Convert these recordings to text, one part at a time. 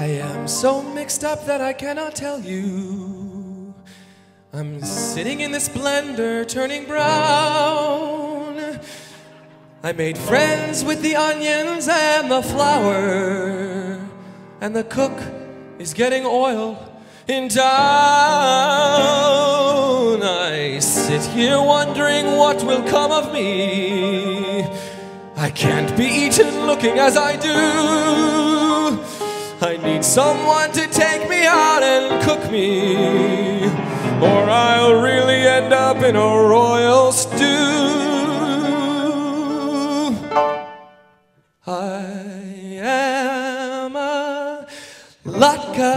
I am so mixed up that I cannot tell you. I'm sitting in this blender turning brown. I made friends with the onions and the flour, and the cook is getting oil in town. I sit here wondering what will come of me. I can't be eaten looking as I do. I need someone to take me out and cook me, or I'll really end up in a royal stew. I am a latka.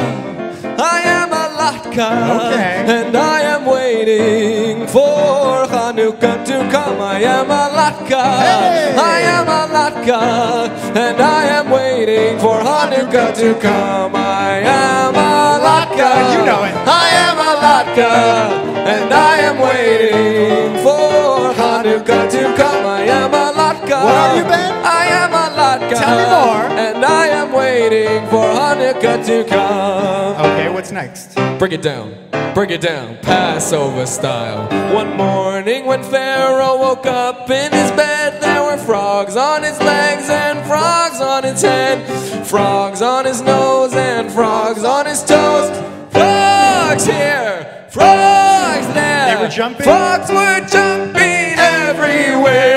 I am a latka. Okay. And I am waiting for Hanukkah to come. I am a latka. Hey. I am a latka. And I am waiting for Hanukkah to come. I am a latka. You know it. I am a latka. And I am waiting for Hanukkah to come. I am a latka. What are you, Ben? I am a latka. Tell me more. And I am waiting for Hanukkah to come. Okay, what's next? Bring it down, bring it down, Passover style. One morning when Pharaoh woke up in his bed, there were frogs on his legs and frogs on his head, frogs on his nose and frogs on his toes. Frogs here, frogs there. They were jumping? Frogs were jumping everywhere.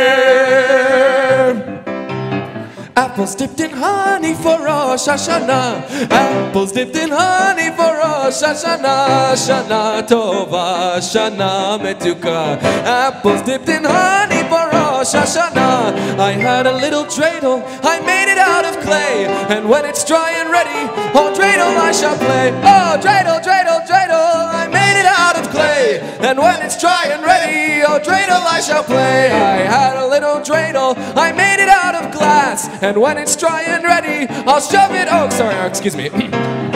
Apples dipped in honey for Rosh Hashanah. Apples dipped in honey Hashanah. Shana Tova, Shana Metuka. Apples dipped in honey for Rosh Hashanah. I had a little dreidel, I made it out of clay. And when it's dry and ready, oh dreidel I shall play. Oh dreidel, dreidel, dreidel, I made it out of clay. And when it's dry and ready, oh dreidel I shall play. I had a little dreidel, I made it out of glass. And when it's dry and ready, I'll shove it. Oh, sorry, excuse me.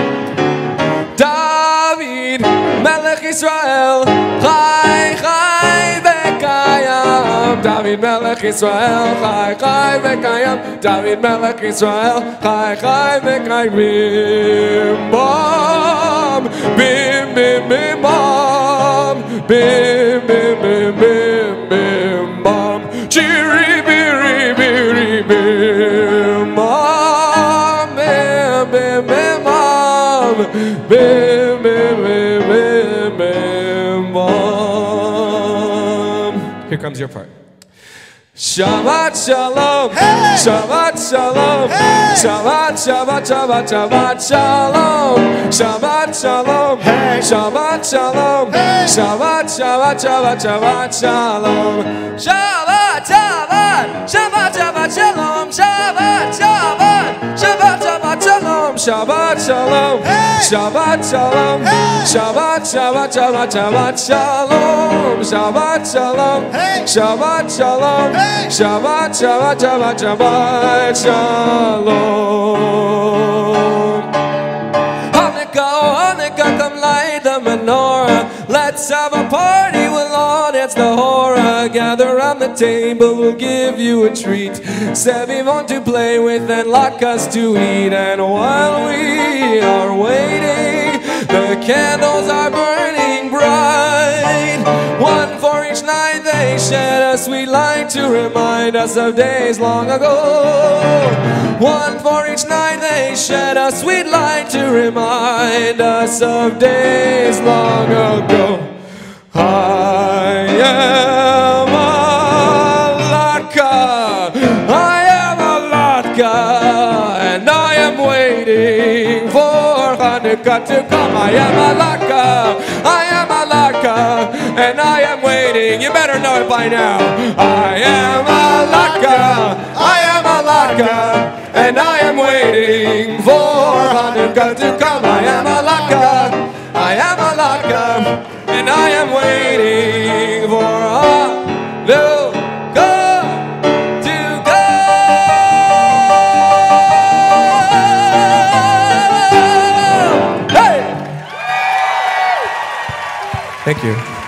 Melech Yisrael, Chai, Chai, Vekayam. David, Melech Yisrael, Chai, Chai, Vekayam. David, Melech Yisrael, Chai, Chai, Vekayam. Bim, bam, bim, bim, bim, bam. Bim, bim, bim, bim, bim, bam. Chiri, biri, biri, bim, bam. Bim, bim, bim, Here comes your part. Shabbat shalom, Hey! Shabbat shalom, Hey! Shabbat, Shabbat, Shabbat, Shabbat shalom, Shabbat shalom, Hey! Shabbat shalom, Hey! Shabbat, Shabbat, Shabbat, Shabbat shalom, Shabbat, Shabbat, Shabbat, Shabbat shalom, Shabbat shalom, Hey! Shabbat shalom, Hey! Shabbat, Shabbat, Shabbat, Shabbat shalom, Shabbat shalom, Hey! Shabbat shalom, Hey! Shabbat, Shabbat, Shabbat, Shabbat shalom. Let's have a party, we'll all dance the hora. Gather around the table, we'll give you a treat. Sevivon to play with and latkes to eat. And while we are waiting, the candles are burning bright. One for each night they shed a sweet light to remind us of days long ago. One for each night they shed a sweet light to remind us of days long ago. I am a latka. I am a latka. And I am waiting for Hanukkah to come. I am a latka. I am a latka. And I am waiting. You better know it by now. I am a latka. I am a latka. And I am waiting for Hanukkah to come. Thank you.